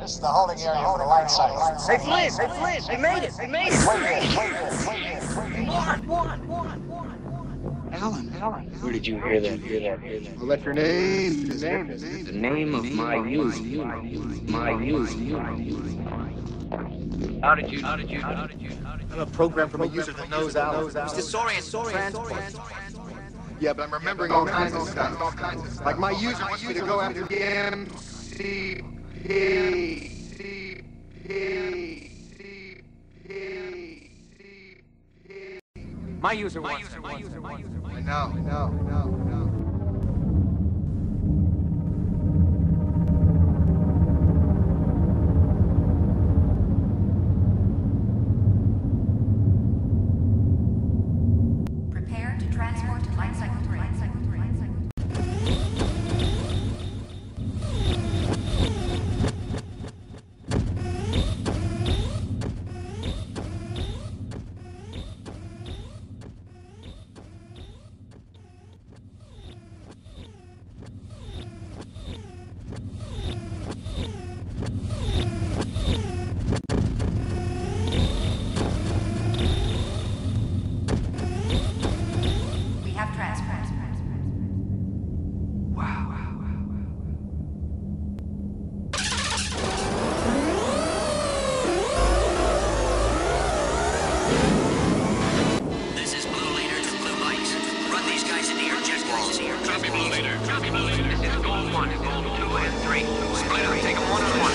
This is the holding area for the light cycle. Hey, Flynn! Hey, Flynn! They made it! They made it! Wait here, wait here, wait here, wait here. One, one, one, one. Alan, Alan, where did you hear that? Hear that? Hear that? Well, let your name, your name, The name of my youth, my youth. How did you? How did you? How did you? I'm a program from a user that knows Alan. Disorient, transport. Yeah, but I'm remembering all kinds of stuff. Like my user wants me to go after the MCP. My user wants it. My user wants it. I know, I know, I know, I know. Copy, Blue Leader. Copy, Blue Leader. This is Gold 1, Gold 2, and 3. Split up. Take them one on one.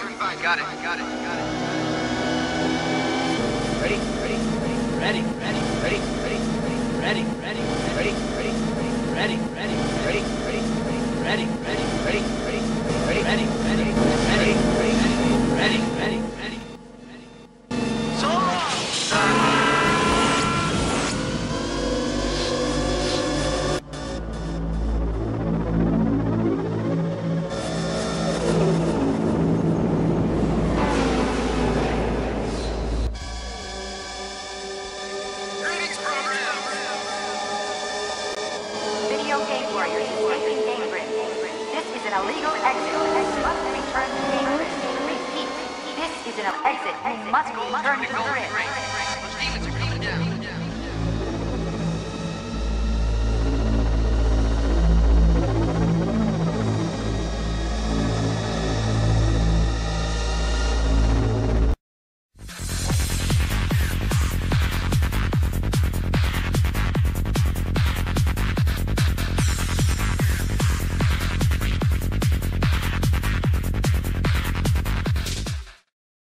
Invited. Got it, got it, got it. This is an illegal exit. You must return to. Repeat, this is an exit. You must return to grid.